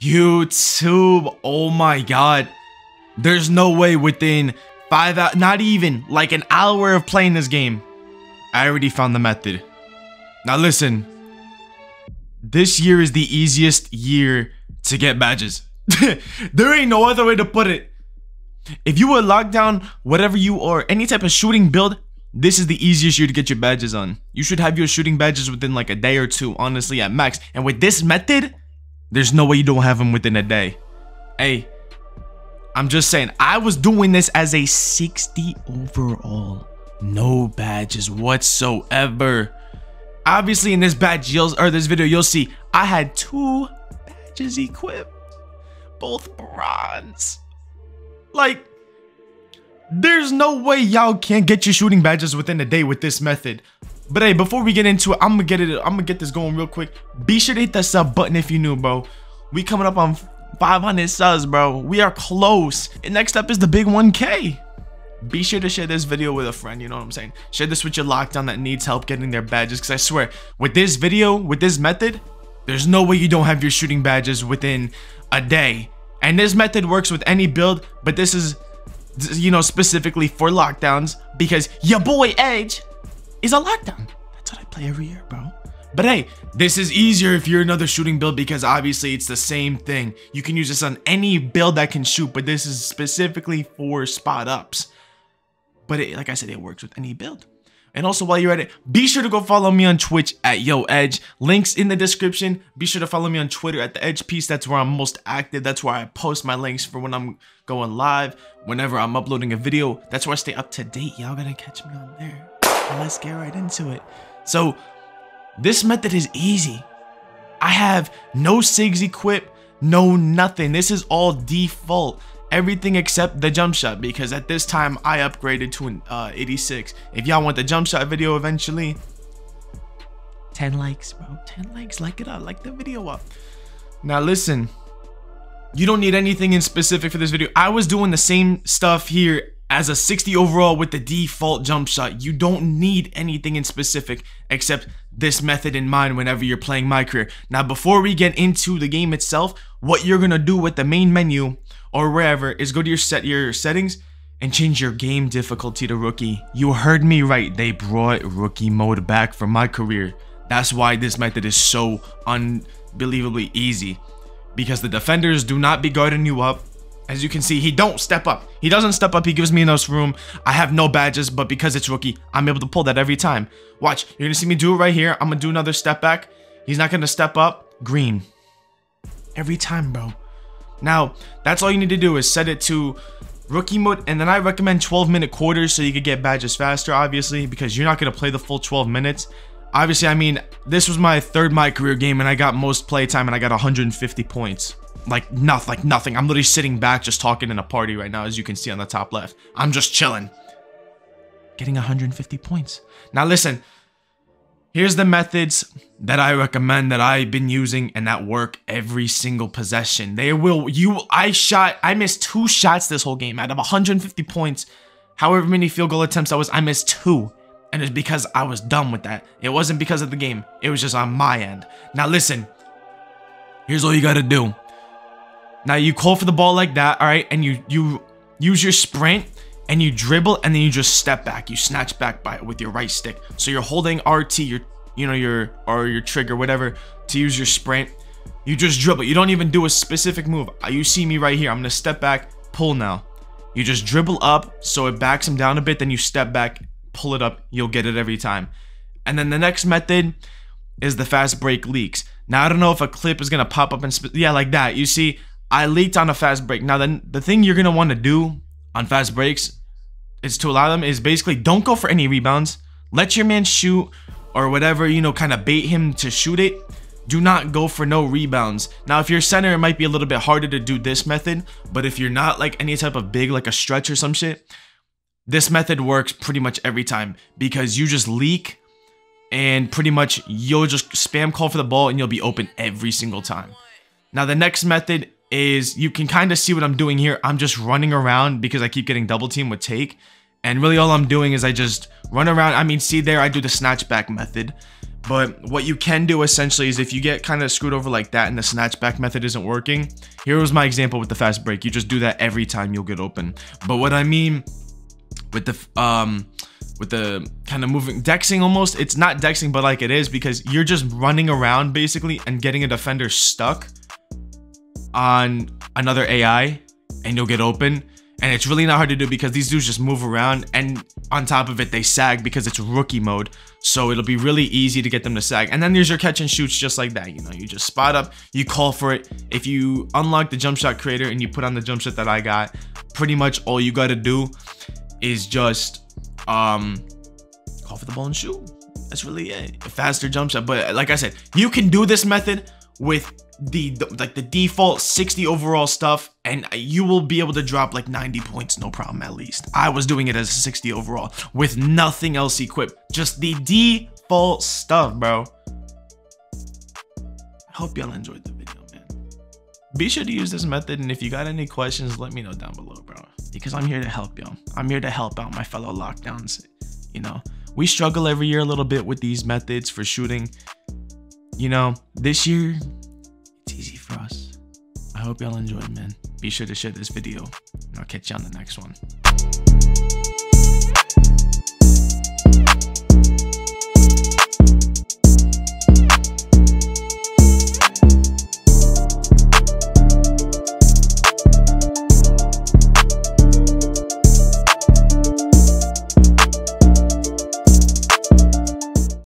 YouTube. Oh my god. There's no way within five not even like an hour of playing this game, I already found the method. Now listen, this year is the easiest year to get badges. there ain't no other way to put it. If you were locked down, whatever you are, any type of shooting build, this is the easiest year to get your badges on. You should have your shooting badges within like a day or two, honestly, at max. And with this method, there's no way you don't have them within a day. Hey, I'm just saying, I was doing this as a 60 overall. No badges whatsoever. Obviously, in this badge, you'll, or this video, you'll see I had two badges equipped. Both bronze. Like, there's no way y'all can't get your shooting badges within a day with this method. But hey, before we get into it, I'm gonna get it. I'm gonna get this going real quick. Be sure to hit that sub button if you new, bro. We coming up on 500 subs, bro. We are close. And next up is the big 1K. Be sure to share this video with a friend, you know what I'm saying? Share this with your lockdown that needs help getting their badges. Because I swear, with this video, with this method, there's no way you don't have your shooting badges within a day. And this method works with any build, but this is, you know, specifically for lockdowns because your boy Edge is a lockdown. That's what I play every year, bro. But hey, this is easier if you're another shooting build because obviously it's the same thing. You can use this on any build that can shoot, but this is specifically for spot ups. But it, like I said, it works with any build. And also while you're at it, be sure to go follow me on Twitch at Yo Edge. Links in the description. Be sure to follow me on Twitter at the Edge Piece. That's where I'm most active. That's where I post my links for when I'm going live. Whenever I'm uploading a video, that's where I stay up to date. Y'all gotta catch me on there. Let's get right into it. So this method is easy. I have no SIGs equipped, no nothing. This is all default everything except the jump shot because at this time I upgraded to an uh, 86. If y'all want the jump shot video eventually, 10 likes, bro. 10 likes, like it up, like the video up. Now listen, you don't need anything in specific for this video. I was doing the same stuff here as a 60 overall with the default jump shot. You don't need anything in specific except this method in mind whenever you're playing my career. Now, before we get into the game itself, what you're gonna do with the main menu or wherever is go to your set your settings and change your game difficulty to rookie. You heard me right. They brought rookie mode back for my career. That's why this method is so unbelievably easy because the defenders do not be guarding you up. As you can see, he don't step up. He doesn't step up. He gives me enough room. I have no badges, but because it's rookie, I'm able to pull that every time. Watch, you're going to see me do it right here. I'm going to do another step back. He's not going to step up. Green. Every time, bro. Now, that's all you need to do is set it to rookie mode and then I recommend 12 minute quarters so you could get badges faster obviously because you're not going to play the full 12 minutes. Obviously, I mean, this was my third my career game and I got most play time and I got 150 points. Like nothing, like nothing. I'm literally sitting back just talking in a party right now as you can see on the top left. I'm just chilling. Getting 150 points. Now listen, Here's the methods that I recommend that I've been using and that work every single possession. They will, you, I shot, I missed two shots this whole game out of 150 points. However many field goal attempts I was, I missed two. And it's because I was done with that. It wasn't because of the game. It was just on my end. Now listen, here's all you gotta do. Now you call for the ball like that, all right? And you, you use your sprint and you dribble and then you just step back. You snatch back by with your right stick. So you're holding RT, your you know your or your trigger, whatever, to use your sprint. You just dribble. You don't even do a specific move. Uh, you see me right here. I'm gonna step back, pull now. You just dribble up so it backs him down a bit. Then you step back, pull it up. You'll get it every time. And then the next method is the fast break leaks. Now I don't know if a clip is gonna pop up and yeah, like that. You see, I leaked on a fast break. Now then, the thing you're gonna want to do on fast breaks is to allow them is basically don't go for any rebounds. Let your man shoot or whatever, you know, kind of bait him to shoot it. Do not go for no rebounds. Now, if you're center, it might be a little bit harder to do this method, but if you're not like any type of big, like a stretch or some shit, this method works pretty much every time because you just leak and pretty much you'll just spam call for the ball and you'll be open every single time. Now, the next method is you can kind of see what I'm doing here. I'm just running around because I keep getting double team with take. And really all I'm doing is I just run around. I mean, see there, I do the snatchback method. But what you can do essentially is if you get kind of screwed over like that and the snatchback method isn't working, here was my example with the fast break. You just do that every time you'll get open. But what I mean with the um with the kind of moving dexing almost it's not dexing but like it is because you're just running around basically and getting a defender stuck on another AI and you'll get open. And it's really not hard to do because these dudes just move around and on top of it they sag because it's rookie mode. So it'll be really easy to get them to sag. And then there's your catch and shoots just like that you know you just spot up you call for it. If you unlock the jump shot creator and you put on the jump shot that i got pretty much all you got to do is just um call for the ball and shoot. That's really it. A faster jump shot. But like i said you can do this method with the, the, like the default 60 overall stuff and you will be able to drop like 90 points no problem at least. I was doing it as a 60 overall with nothing else equipped. Just the default stuff bro. I hope y'all enjoyed the video man. Be sure to use this method and if you got any questions let me know down below bro. Because i'm here to help y'all. I'm here to help out my fellow lockdowns you know? We struggle every year a little bit with these methods for shooting. You know this year. I hope y'all enjoyed, man. Be sure to share this video, and I'll catch you on the next one.